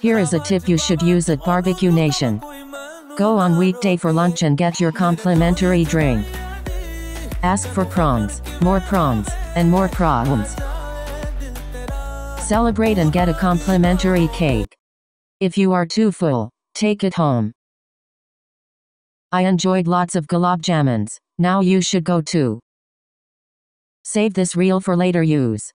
Here is a tip you should use at Barbeque Nation. Go on weekday for lunch and get your complimentary drink. Ask for prawns, more prawns, and more prawns. Celebrate and get a complimentary cake. If you are too full, take it home. I enjoyed lots of gulab jamuns, Now you should go too. Save this reel for later use.